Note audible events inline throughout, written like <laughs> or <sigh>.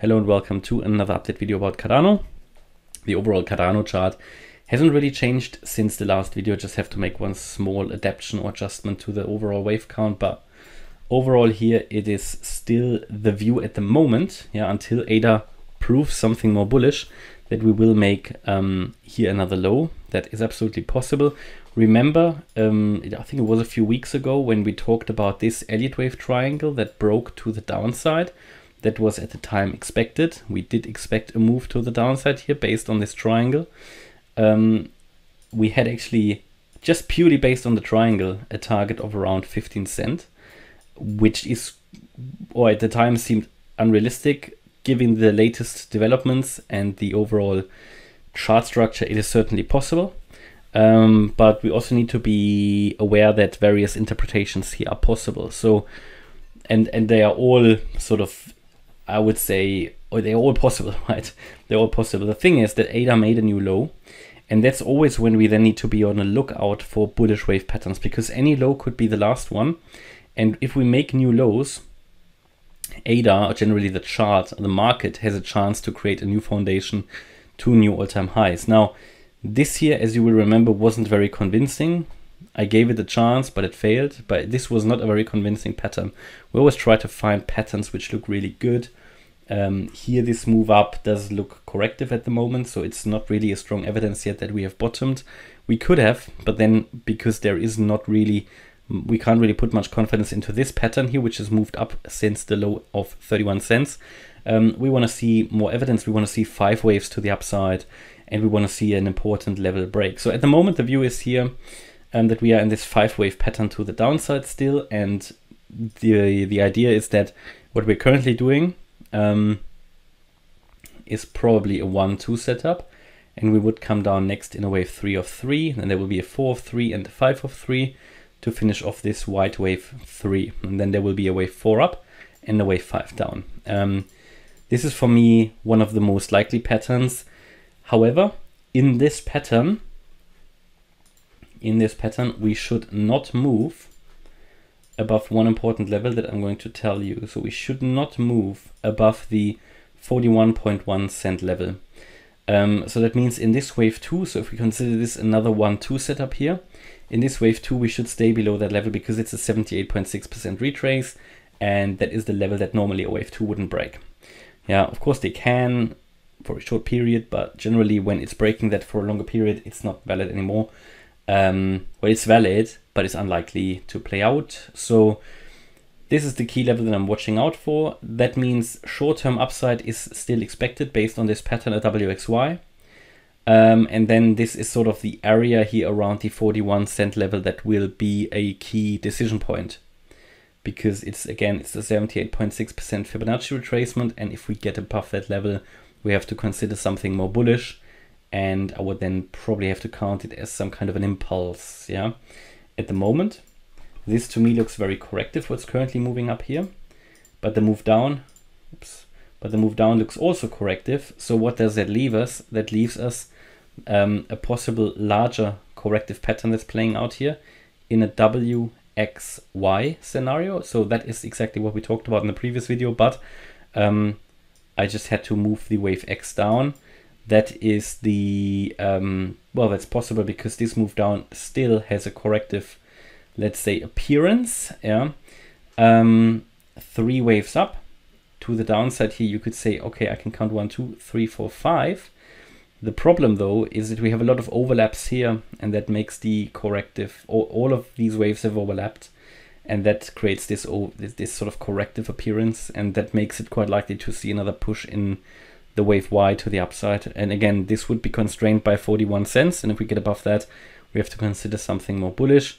Hello and welcome to another update video about Cardano. The overall Cardano chart hasn't really changed since the last video. I Just have to make one small adaptation or adjustment to the overall wave count. But overall here, it is still the view at the moment, yeah, until ADA proves something more bullish, that we will make um, here another low. That is absolutely possible. Remember, um, I think it was a few weeks ago when we talked about this Elliott wave triangle that broke to the downside that was at the time expected. We did expect a move to the downside here based on this triangle. Um, we had actually, just purely based on the triangle, a target of around 15 cent, which is, or at the time seemed unrealistic given the latest developments and the overall chart structure. It is certainly possible. Um, but we also need to be aware that various interpretations here are possible. So, and and they are all sort of I would say, or they're all possible, <laughs> right? They're all possible. The thing is that ADA made a new low, and that's always when we then need to be on the lookout for bullish wave patterns because any low could be the last one. And if we make new lows, ADA, or generally the chart, the market has a chance to create a new foundation to new all-time highs. Now, this year, as you will remember, wasn't very convincing. I gave it a chance, but it failed. But this was not a very convincing pattern. We always try to find patterns which look really good um, here, this move up does look corrective at the moment, so it's not really a strong evidence yet that we have bottomed. We could have, but then because there is not really, we can't really put much confidence into this pattern here, which has moved up since the low of 31 cents. Um, we want to see more evidence. We want to see five waves to the upside, and we want to see an important level break. So at the moment, the view is here um, that we are in this five wave pattern to the downside still, and the the idea is that what we're currently doing um, is probably a 1-2 setup. And we would come down next in a wave 3 of 3. And there will be a 4 of 3 and a 5 of 3 to finish off this white wave 3. And then there will be a wave 4 up and a wave 5 down. Um, this is for me one of the most likely patterns. However, in this pattern, in this pattern, we should not move above one important level that I'm going to tell you. So we should not move above the 41.1 cent level. Um, so that means in this wave 2, so if we consider this another 1-2 setup here, in this wave 2 we should stay below that level because it's a 78.6% retrace and that is the level that normally a wave 2 wouldn't break. Yeah, of course they can for a short period, but generally when it's breaking that for a longer period, it's not valid anymore. Um, well, it's valid, but it's unlikely to play out. So this is the key level that I'm watching out for. That means short-term upside is still expected based on this pattern at WXY. Um, and then this is sort of the area here around the 41 cent level that will be a key decision point. Because it's, again, it's a 78.6% Fibonacci retracement. And if we get above that level, we have to consider something more bullish. And I would then probably have to count it as some kind of an impulse, yeah at the moment. This to me looks very corrective what's currently moving up here. But the move down, oops, but the move down looks also corrective. So what does that leave us? That leaves us um, a possible larger corrective pattern that's playing out here in a WXY scenario. So that is exactly what we talked about in the previous video, but um, I just had to move the wave X down that is the, um, well, that's possible because this move down still has a corrective, let's say, appearance. Yeah. Um, three waves up to the downside here, you could say, okay, I can count one, two, three, four, five. The problem though is that we have a lot of overlaps here and that makes the corrective, all, of these waves have overlapped and that creates this, this, this sort of corrective appearance and that makes it quite likely to see another push in the wave Y to the upside. And again, this would be constrained by 41 cents. And if we get above that, we have to consider something more bullish.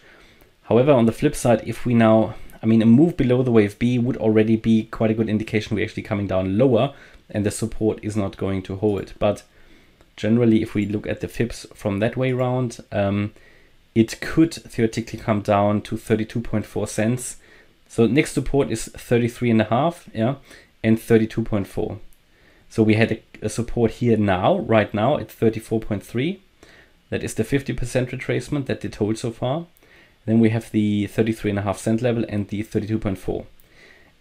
However, on the flip side, if we now, I mean, a move below the wave B would already be quite a good indication we're actually coming down lower and the support is not going to hold. But generally, if we look at the FIBs from that way around, um, it could theoretically come down to 32.4 cents. So next support is 33 and a half, yeah, and 32.4. So we had a, a support here now, right now at 34.3. That is the 50% retracement that did hold so far. Then we have the 33.5 cent level and the 32.4.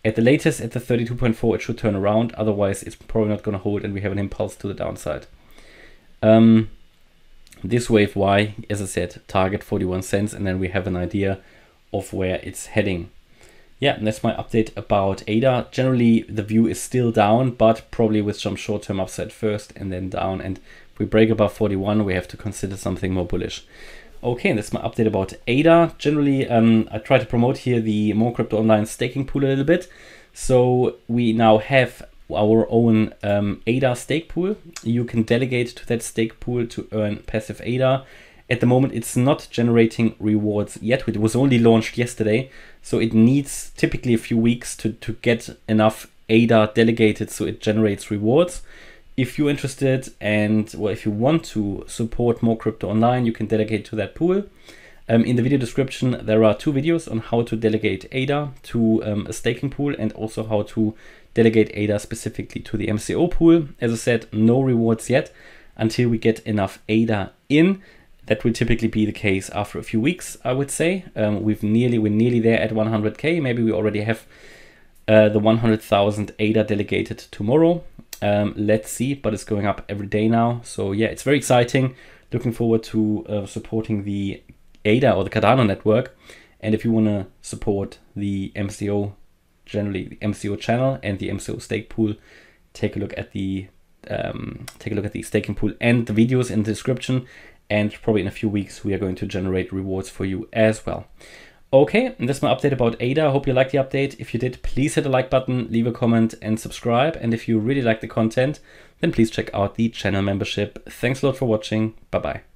At the latest, at the 32.4, it should turn around. Otherwise, it's probably not going to hold and we have an impulse to the downside. Um, this wave Y, as I said, target 41 cents, and then we have an idea of where it's heading. Yeah, and that's my update about ADA. Generally, the view is still down, but probably with some short-term upside first and then down. And if we break above 41, we have to consider something more bullish. Okay, and that's my update about ADA. Generally, um, I try to promote here the More Crypto Online staking pool a little bit. So we now have our own um, ADA stake pool. You can delegate to that stake pool to earn passive ADA. At the moment, it's not generating rewards yet. It was only launched yesterday, so it needs typically a few weeks to, to get enough ADA delegated so it generates rewards if you're interested and well, if you want to support more crypto online, you can delegate to that pool. Um, in the video description, there are two videos on how to delegate ADA to um, a staking pool and also how to delegate ADA specifically to the MCO pool. As I said, no rewards yet until we get enough ADA in. That will typically be the case after a few weeks, I would say. Um, we've nearly we're nearly there at 100k. Maybe we already have uh, the 100,000 ADA delegated tomorrow. Um, let's see, but it's going up every day now. So yeah, it's very exciting. Looking forward to uh, supporting the ADA or the Cardano network. And if you want to support the MCO, generally the MCO channel and the MCO stake pool, take a look at the um, take a look at the staking pool and the videos in the description. And probably in a few weeks, we are going to generate rewards for you as well. Okay, and that's my update about ADA. I hope you liked the update. If you did, please hit the like button, leave a comment and subscribe. And if you really like the content, then please check out the channel membership. Thanks a lot for watching. Bye-bye.